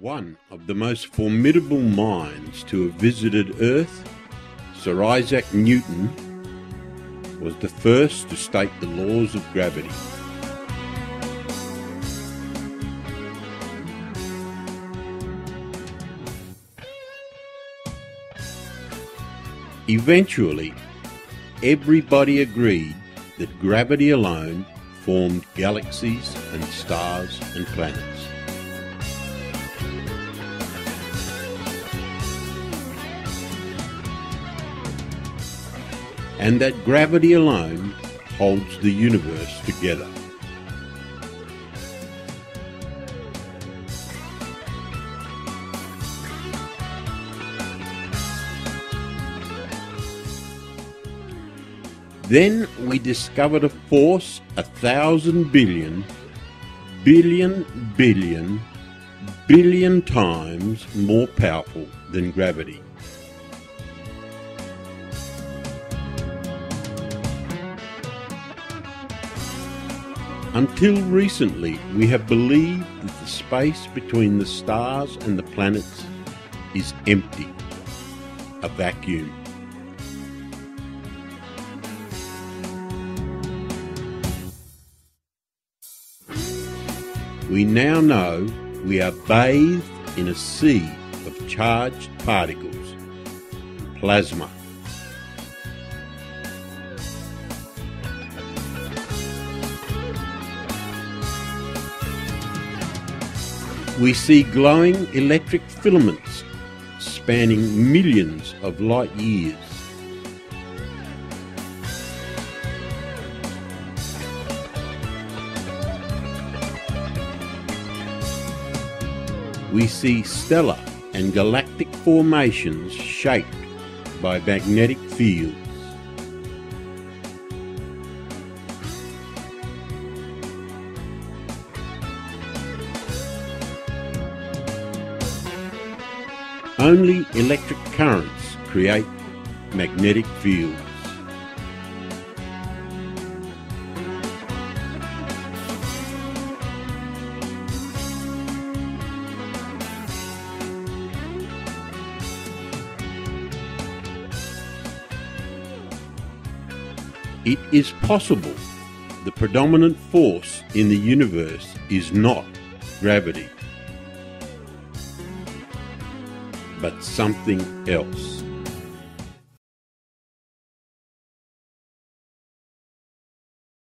One of the most formidable minds to have visited Earth, Sir Isaac Newton, was the first to state the laws of gravity. Eventually, everybody agreed that gravity alone formed galaxies and stars and planets. And that gravity alone holds the universe together. Then we discovered a force a thousand billion, billion, billion, billion times more powerful than gravity. Until recently, we have believed that the space between the stars and the planets is empty, a vacuum. We now know we are bathed in a sea of charged particles, plasma. We see glowing electric filaments spanning millions of light years. We see stellar and galactic formations shaped by magnetic fields. Only electric currents create magnetic fields. It is possible the predominant force in the universe is not gravity, but something else.